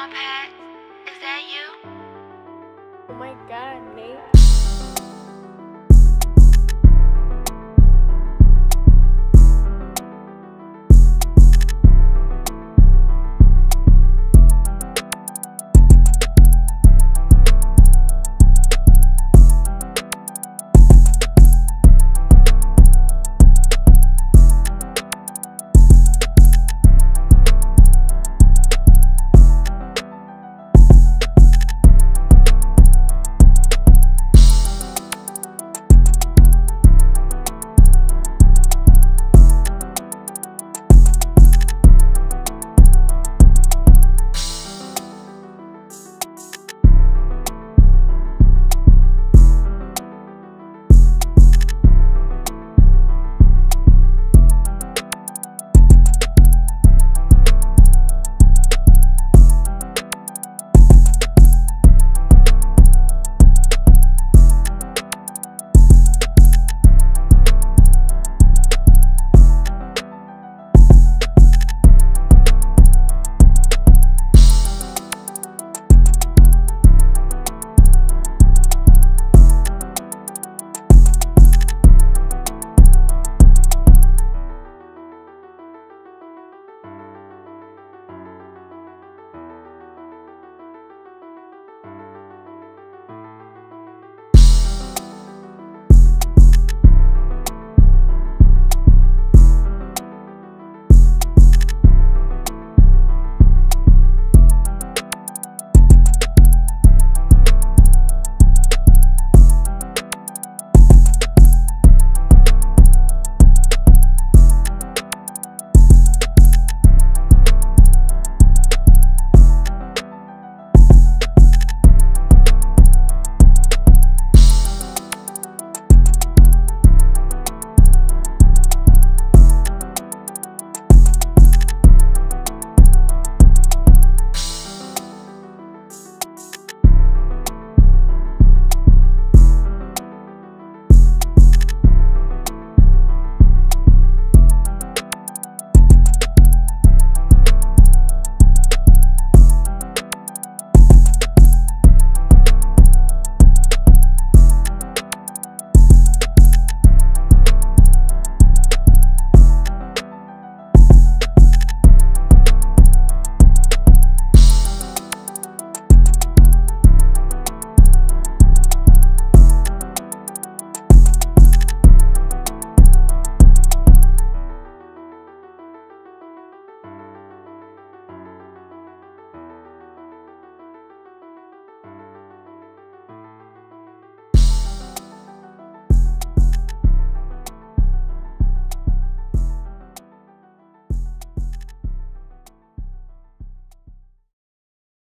Is that you? Oh my god, Nate.